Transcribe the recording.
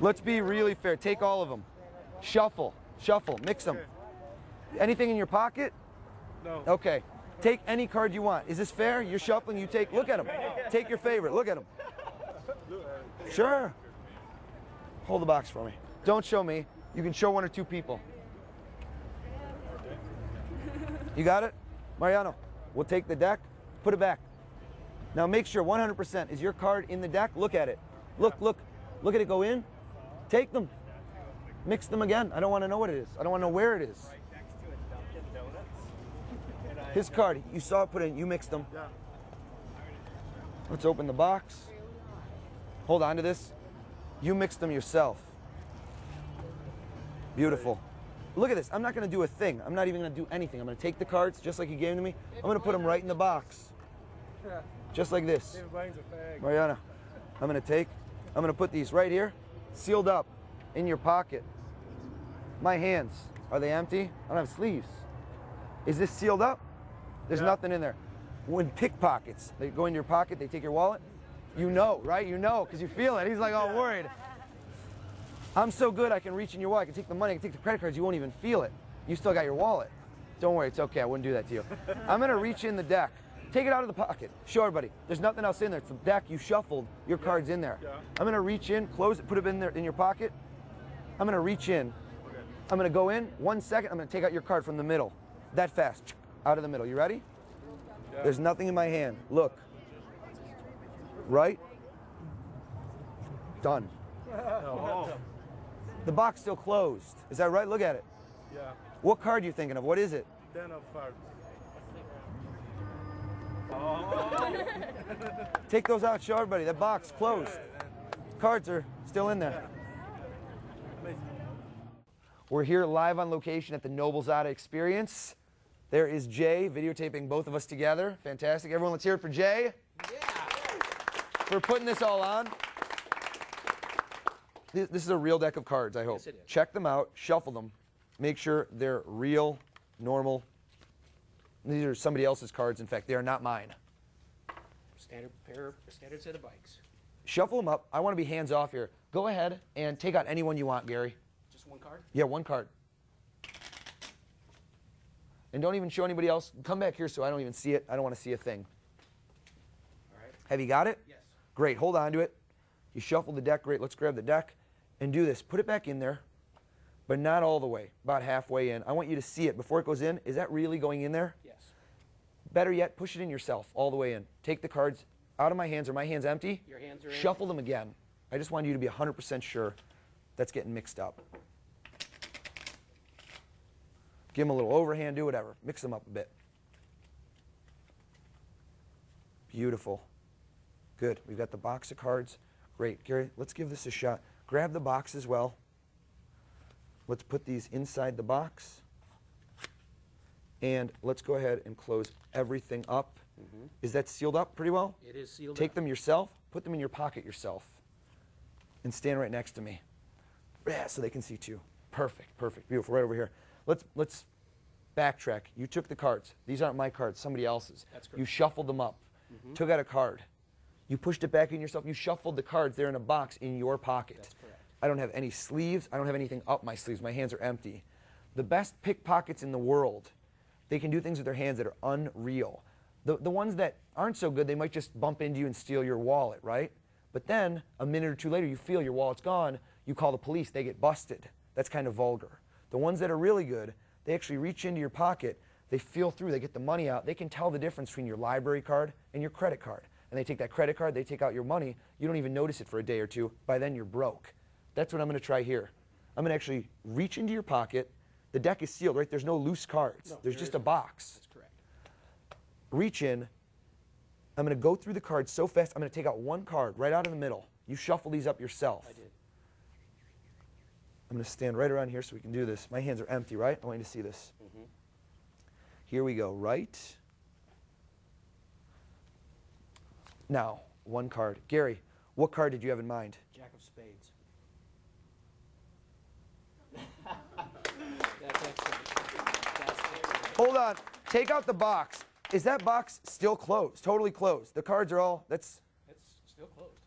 Let's be really fair. Take all of them. Shuffle, shuffle, mix them. Anything in your pocket? No. Okay. Take any card you want. Is this fair? You're shuffling. You take. Look at them. Take your favorite. Look at them. Sure. Hold the box for me. Don't show me. You can show one or two people. You got it? Mariano, we'll take the deck, put it back. Now make sure 100% is your card in the deck. Look at it. Look, look. Look at it go in. Take them. Mix them again. I don't want to know what it is. I don't want to know where it is. His card, you saw it put in, you mixed them. Yeah. Let's open the box. Hold on to this. You mixed them yourself. Beautiful. Look at this. I'm not going to do a thing. I'm not even going to do anything. I'm going to take the cards just like you gave them to me. I'm going to put them right in the box. Just like this. Mariana, I'm going to take, I'm going to put these right here, sealed up in your pocket. My hands, are they empty? I don't have sleeves. Is this sealed up? There's Yeah. nothing in there. When pickpockets, they go in your pocket, they take your wallet, you know, right? You know, because you feel it. He's like all worried. I'm so good, I can reach in your wallet, I can take the money, I can take the credit cards, you won't even feel it. You still got your wallet. Don't worry, it's okay, I wouldn't do that to you. I'm gonna reach in the deck, take it out of the pocket, show everybody. There's nothing else in there, it's the deck, you shuffled, your card's in there. Yeah. I'm gonna reach in, close it, put it in there in your pocket. I'm gonna reach in, I'm gonna go in, one second, I'm gonna take out your card from the middle. That fast, out of the middle. You ready? There's nothing in my hand. Look. Right? Done. Oh. The box still closed. Is that right? Look at it. Yeah. What card are you thinking of? What is it? Ten of cards. Take those out, show everybody. That box closed. Cards are still in there. We're here live on location at the Noblezada Experience. There is Jay videotaping both of us together. Fantastic. Everyone, let's hear it for Jay. For putting this all on. This, is a real deck of cards, I hope. is. Check them out, shuffle them, make sure they're real, normal. These are somebody else's cards. In fact, they are not mine. Standard pair, standard set of bikes. Shuffle them up. I want to be hands off here. Go ahead and take out anyone you want, Gary. Just one card. Yeah, one card. And don't even show anybody else. Come back here so I don't even see it. I don't want to see a thing. All right. Have you got it? Yes. Great. Hold on to it. You shuffle the deck. Great. Let's grab the deck and do this. Put it back in there, but not all the way. About halfway in. I want you to see it before it goes in. Is that really going in there? Yes. Better yet, push it in yourself all the way in. Take the cards out of my hands. Are my hands empty? Your hands are in. Shuffle them again. I just want you to be 100% sure that's getting mixed up. Give them a little overhand, do whatever. Mix them up a bit. Beautiful. Good. We've got the box of cards. Great. Gary, let's give this a shot. Grab the box as well. Let's put these inside the box. And let's go ahead and close everything up. Is that sealed up pretty well? It is sealed Take up. them yourself, put them in your pocket yourself, and stand right next to me. Yeah, so they can see too. Perfect, perfect, beautiful. Right over here. Let's let's backtrack. You took the cards. These aren't my cards. Somebody else's. That's You correct. Mm-hmm. shuffled them up. Took out a card. You pushed it back in yourself. You shuffled the cards. They're in a box in your pocket. That's correct. I don't have any sleeves. I don't have anything up my sleeves. My hands are empty. The best pickpockets in the world, they can do things with their hands that are unreal. The, the ones that aren't so good, they might just bump into you and steal your wallet, right? But then a minute or two later, you feel your wallet's gone. You call the police. They get busted. That's kind of vulgar. The ones that are really good, they actually reach into your pocket. They feel through. They get the money out. They can tell the difference between your library card and your credit card. And they take that credit card. They take out your money. You don't even notice it for a day or two. By then, you're broke. That's what I'm going to try here. I'm going to actually reach into your pocket. The deck is sealed, right? There's no loose cards. No, There's there just a isn't. box. That's correct. Reach in. I'm going to go through the cards so fast. I'm going to take out one card right out of the middle. You shuffle these up yourself. I did. I'm going to stand right around here so we can do this. My hands are empty, right? I want you to see this. Mm-hmm. Here we go. Right. Now, one card. Gary, what card did you have in mind? Jack of spades. Hold on. Take out the box. Is that box still closed? Totally closed. The cards are all. That's. It's still closed.